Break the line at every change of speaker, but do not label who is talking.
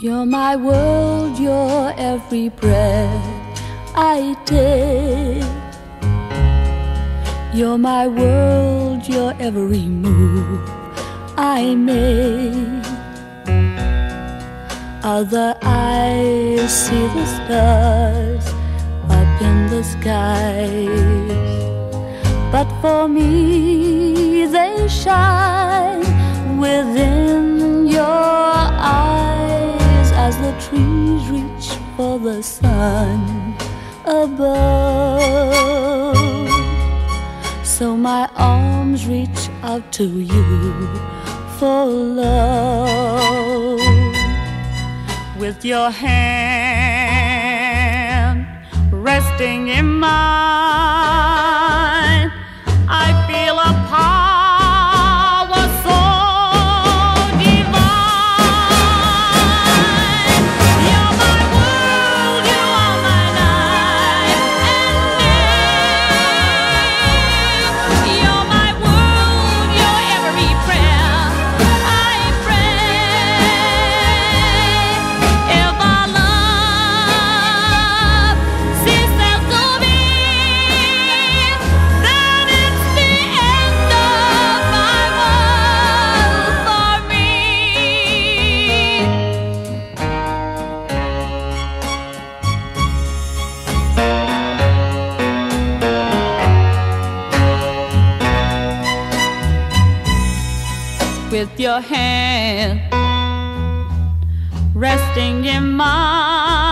You're my world, you're every breath I take. You're my world, you're every move I make. Other eyes see the stars up in the skies, but for me they shine within reach for the sun above. So my arms reach out to you for love. With your hand resting in mine, with your hand resting in mine.